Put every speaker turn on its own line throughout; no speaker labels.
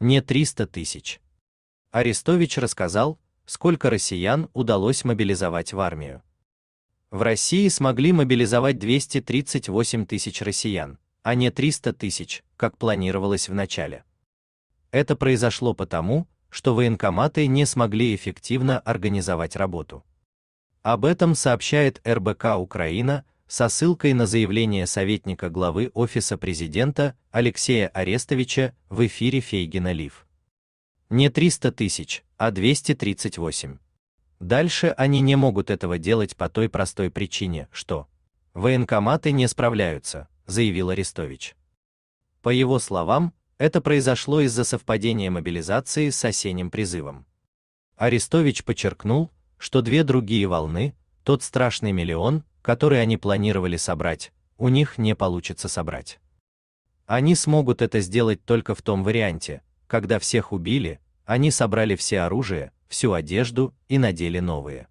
не 300 тысяч. Арестович рассказал, сколько россиян удалось мобилизовать в армию. В России смогли мобилизовать 238 тысяч россиян, а не 300 тысяч, как планировалось в начале. Это произошло потому, что военкоматы не смогли эффективно организовать работу. Об этом сообщает РБК Украина со ссылкой на заявление советника главы Офиса президента Алексея Арестовича в эфире Фейгина Лив. Не 300 тысяч, а 238. Дальше они не могут этого делать по той простой причине, что военкоматы не справляются, заявил Арестович. По его словам, это произошло из-за совпадения мобилизации с осенним призывом. Арестович подчеркнул, что две другие волны, тот страшный миллион, который они планировали собрать, у них не получится собрать. Они смогут это сделать только в том варианте, когда всех убили, они собрали все оружие, всю одежду и надели новые.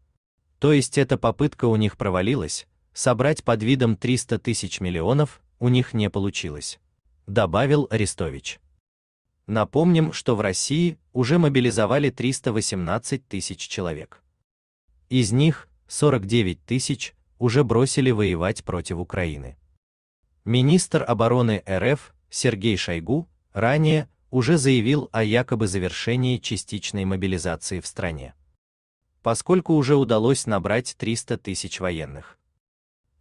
То есть эта попытка у них провалилась, собрать под видом 300 тысяч миллионов у них не получилось, добавил Арестович. Напомним, что в России уже мобилизовали 318 тысяч человек. Из них 49 тысяч уже бросили воевать против Украины. Министр обороны РФ Сергей Шойгу ранее уже заявил о якобы завершении частичной мобилизации в стране. Поскольку уже удалось набрать 300 тысяч военных.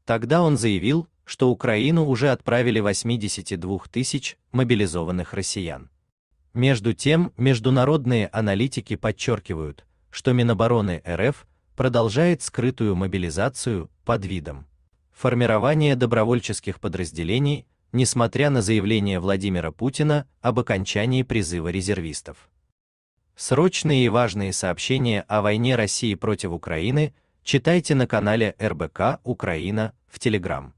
Тогда он заявил, что Украину уже отправили 82 тысяч мобилизованных россиян. Между тем, международные аналитики подчеркивают, что Минобороны РФ продолжает скрытую мобилизацию под видом формирования добровольческих подразделений, несмотря на заявление Владимира Путина об окончании призыва резервистов. Срочные и важные сообщения о войне России против Украины читайте на канале РБК Украина в Телеграм.